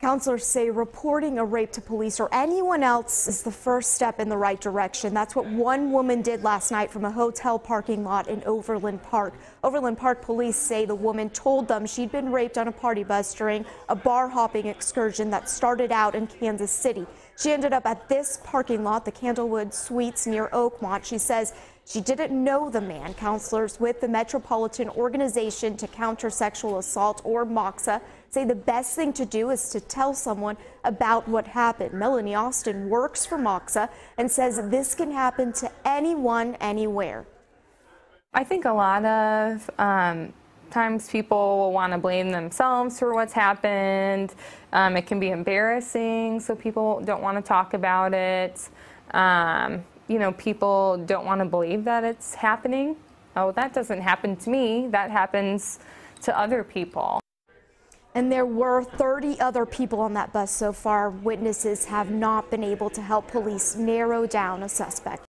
Counselors say reporting a rape to police or anyone else is the first step in the right direction. That's what one woman did last night from a hotel parking lot in Overland Park. Overland Park police say the woman told them she'd been raped on a party bus during a bar hopping excursion that started out in Kansas City. She ended up at this parking lot, the Candlewood Suites near Oakmont. She says she didn't know the man. Counselors with the Metropolitan Organization to Counter Sexual Assault, or MOCSA, say the best thing to do is to tell someone about what happened. Melanie Austin works for MOCSA and says this can happen to anyone, anywhere. I think a lot of um, times people will want to blame themselves for what's happened. Um, it can be embarrassing, so people don't want to talk about it. Um, you know, people don't want to believe that it's happening. Oh, that doesn't happen to me. That happens to other people. And there were 30 other people on that bus so far. Witnesses have not been able to help police narrow down a suspect.